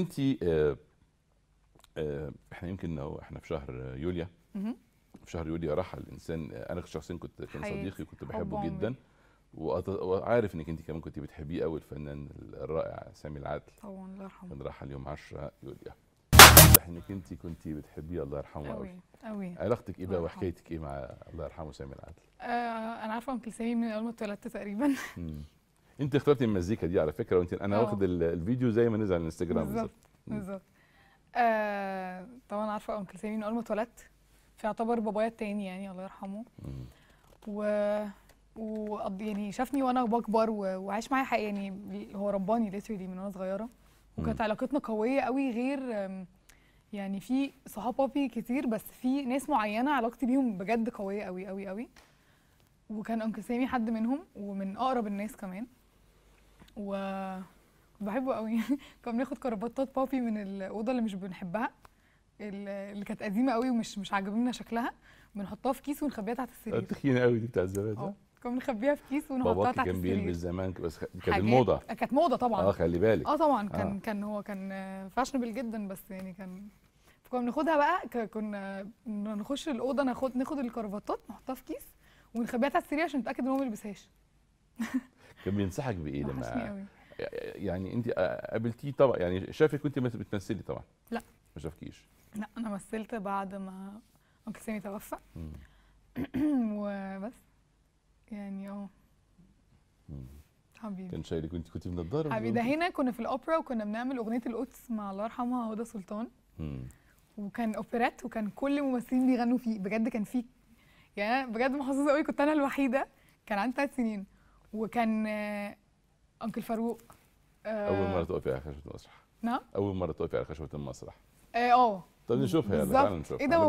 انت آه، آه، إحنا يمكن لو إحنا في شهر يوليو مهم. في شهر يوليو رحل انسان آه، أنا شخصيا كنت كان. صديقي كنت حب بحبه. جدا وعارف إنك أنت كمان كنت بتحبيه قوي الفنان الرائع سامي العدل طبعا الله يرحمه كان رحل يوم 10 يوليو واضح إنك أنت كنت بتحبيه الله يرحمه قوي قوي علاقتك إيه بقى. وحكايتك إيه مع الله يرحمه سامي العدل آه أنا عارفة انكل سامي من أول ما اتولدت تقريبا. انت اخترتي المزيكا دي على فكرة وانت أنا آه. واخد ال- الفيديو زي ما نزل على الانستجرام بالظبط. بالظبط آه طبعا عارفة أنكل سامي من اول ما اتولدت فيعتبر بابايا التاني يعني الله يرحمه مم. و و يعني شافني وأنا بكبر و- وعاش معايا حقيقي يعني هو رباني ليترلي من وأنا صغيرة وكانت. علاقتنا قوية قوي غير يعني في صحاب بابي كتير بس في ناس معينة علاقتي بيهم بجد قوية قوي قوي قوي وكان uncle سامي حد منهم ومن أقرب الناس كمان و بحبه قوي. كنا بناخد كرافطات بابي من الأوضة اللي مش بنحبها اللي كانت قديمة قوي ومش مش عاجبنا شكلها. بنحطها في كيس ونخبيها تحت السرير. التخينه قوي دي بتاعت زمان آه. كنا بنخبيها في كيس ونحطها تحت كان بيلبس السرير. زمان بس كانت الموضه كانت موضة طبعا. آه خلي بالك. آه طبعا. كان آه. كان هو كان fashionable جدا بس يعني كان فكنا بناخدها بقى كنا نخش الأوضة ناخد ناخد الكرافتات نحطها في كيس ونخبيها تحت السرير عشان نتأكد إن هو ما يلبسهاش كان بينصحك بإيه لما يعني أنت قابلتيه طبعا يعني شافك كنت بتمثلي طبعا؟ لا. ما شافكيش؟ لا أنا مثلت بعد ما انكل سامي توفى. وبس. يعني آه. حبيبي. كان شايلك وأنت كنت بنضاره حبيبي ده هنا كنا في الأوبرا وكنا بنعمل أغنية القدس مع الله يرحمها هدى سلطان. مم. وكان أوبرات وكان كل الممثلين بيغنوا فيه. بجد كان فيه يعني بجد محظوظة قوي كنت أنا الوحيدة. كان عندي ثلاث سنين. وكان آه، أنكل فاروق آه، أول مرة تقفي على خشبه المسرح نعم. أول مرة تقفي على خشبه المسرح آه آه. طب نشوفها يلا. تعالى نشوفها. إيه ده أنا